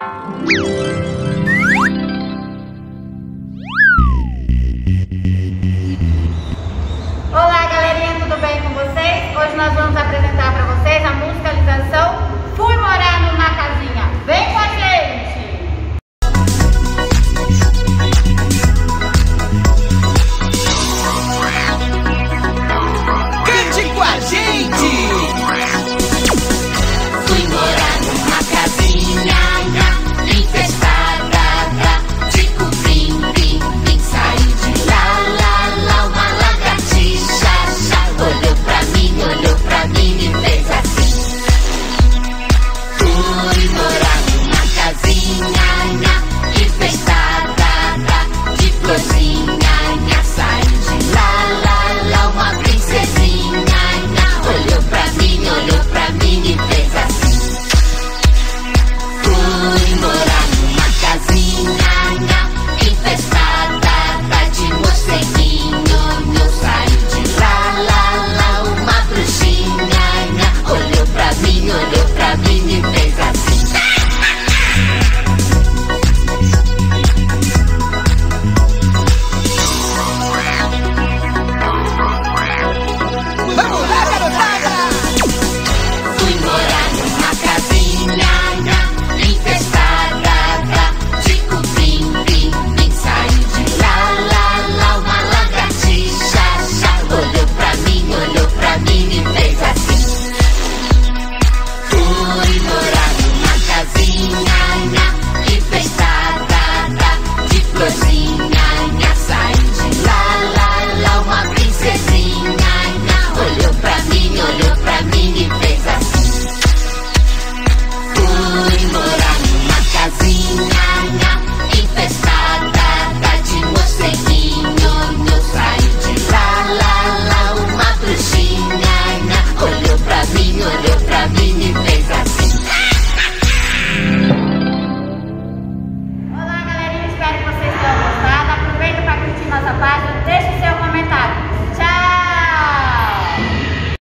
you